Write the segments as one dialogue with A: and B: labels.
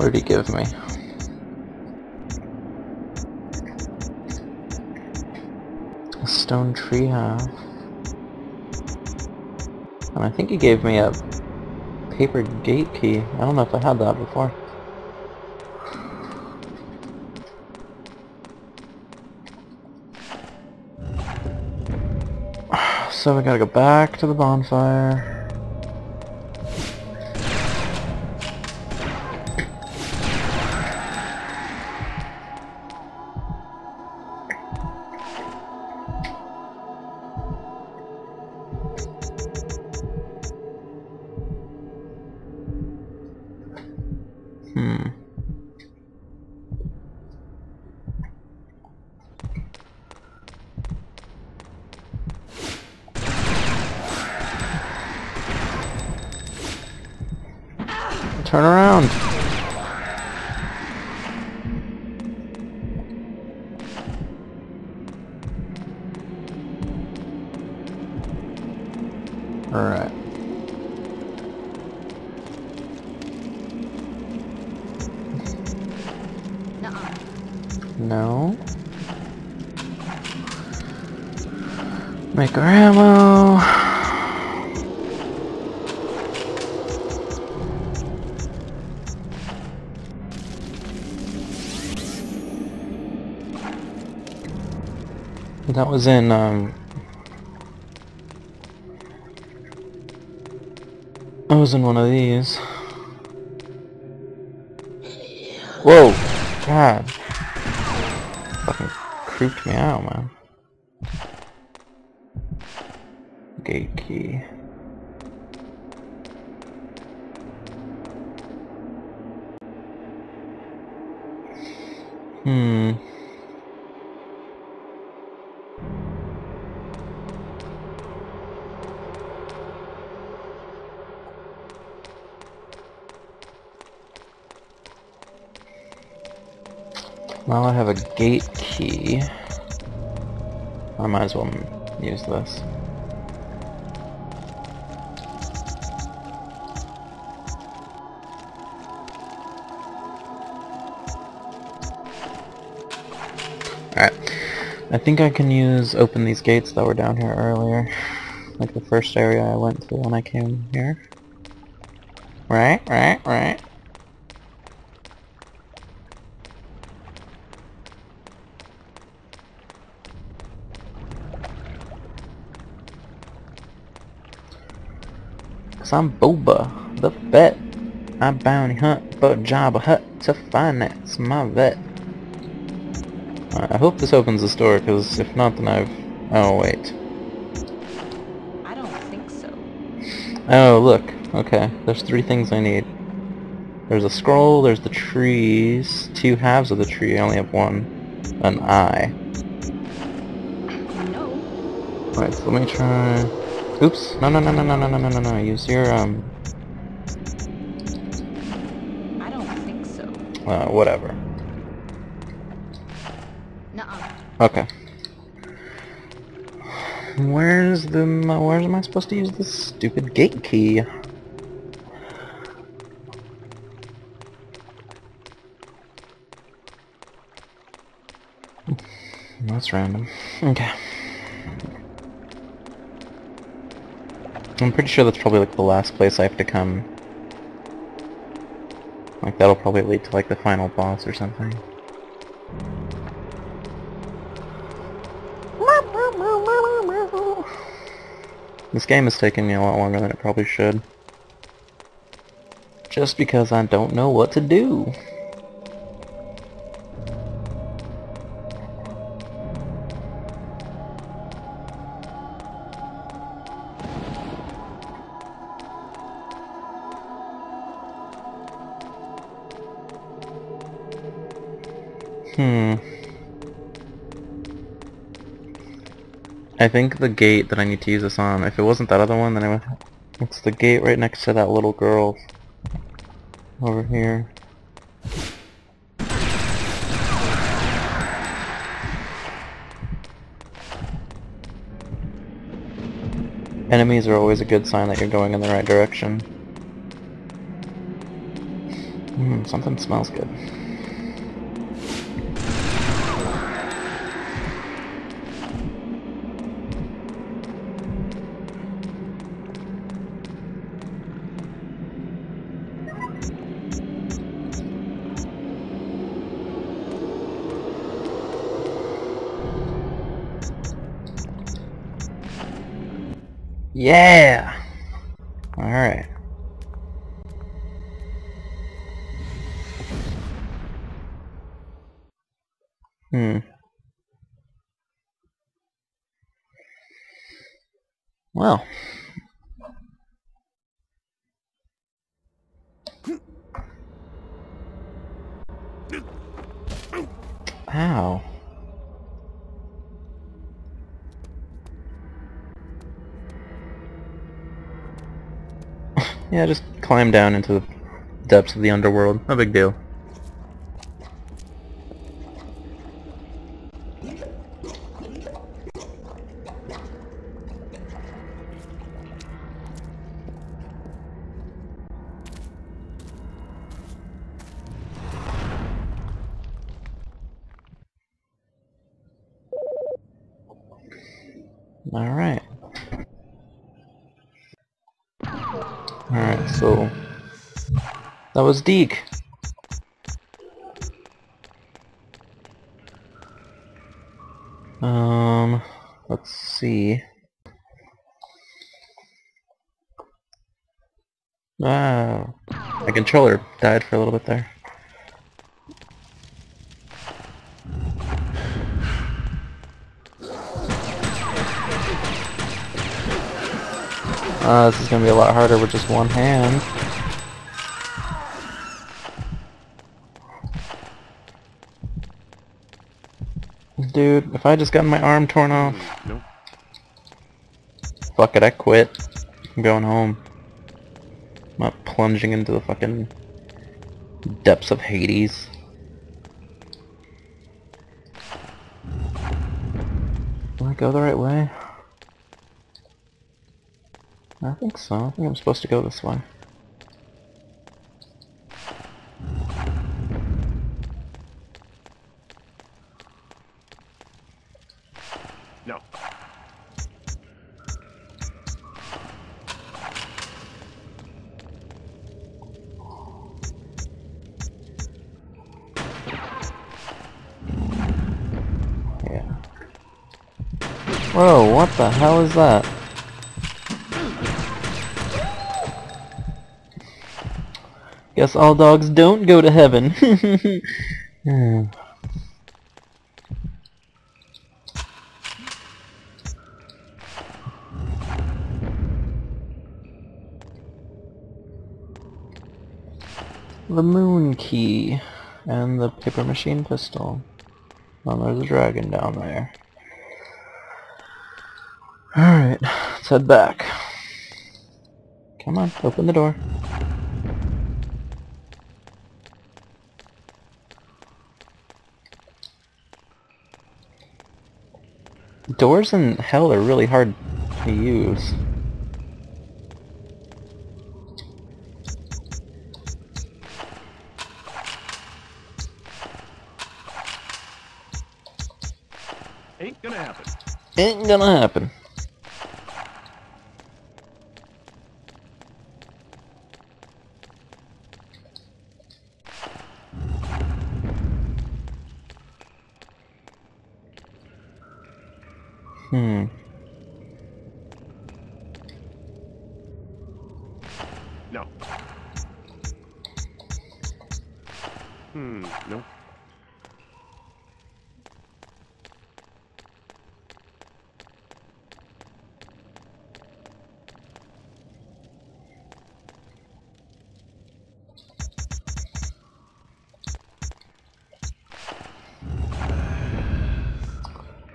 A: What did he give me? A stone tree half. And I think he gave me a paper gate key. I don't know if I had that before. So we gotta go back to the bonfire. Turn around. Alright. No. Make our ammo. That was in, um... I was in one of these. Whoa! God. Fucking creeped me out, man. Gate key. Hmm. Now I have a gate key. I might as well use this. Alright. I think I can use open these gates that were down here earlier. Like the first area I went to when I came here. Right, right, right. Cause I'm Boba, the vet. I bounty hunt for Jabba Hutt to finance my vet. Alright, I hope this opens the store, because if not, then I've... Oh, wait.
B: I don't think so.
A: Oh, look. Okay, there's three things I need. There's a scroll, there's the trees, two halves of the tree, I only have one. An eye.
B: No.
A: Alright, so let me try... Oops! No, no, no, no, no, no, no, no, no, use your, um...
B: I don't think so.
A: Uh, whatever.
B: Nuh-uh.
A: Okay. Where's the... Where am I supposed to use this stupid gate key? That's random. Okay. I'm pretty sure that's probably like the last place I have to come. Like that'll probably lead to like the final boss or something. This game is taking me a lot longer than it probably should. Just because I don't know what to do. I think the gate that I need to use this on, if it wasn't that other one, then I would... It's the gate right next to that little girl. Over here. Enemies are always a good sign that you're going in the right direction. Hmm, something smells good. Yeah! Alright. Hmm. Well. Yeah, just climb down into the depths of the underworld. No big deal. Alright. Alright, so... That was Deke. Um, let's see. Wow. My controller died for a little bit there. Uh, this is gonna be a lot harder with just one hand. Dude, if I just got my arm torn off,
C: Nope.
A: fuck it, I quit. I'm going home. I'm not plunging into the fucking depths of Hades. Did I go the right way? I think so. I think I'm supposed to go this way.
C: No.
A: Yeah. Whoa, what the hell is that? Guess all dogs don't go to heaven. The moon key and the paper machine pistol. Oh, there's a dragon down there. Alright, let's head back. Come on, open the door. Doors in hell are really hard to use.
C: Ain't gonna happen.
A: Ain't gonna happen. Hmm.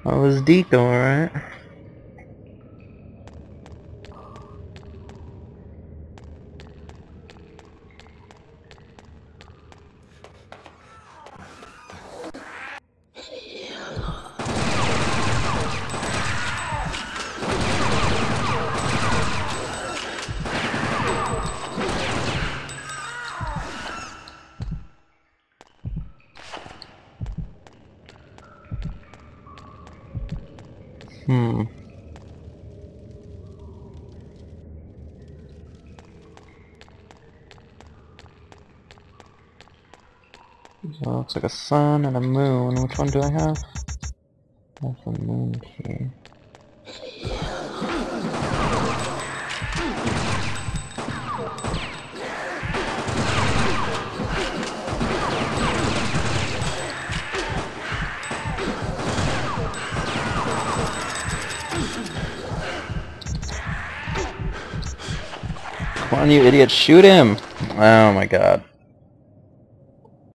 A: That was Deco, alright? Hmm. So looks like a sun and a moon. Which one do I have? Have the moon key. On, you idiot, shoot him! Oh my god.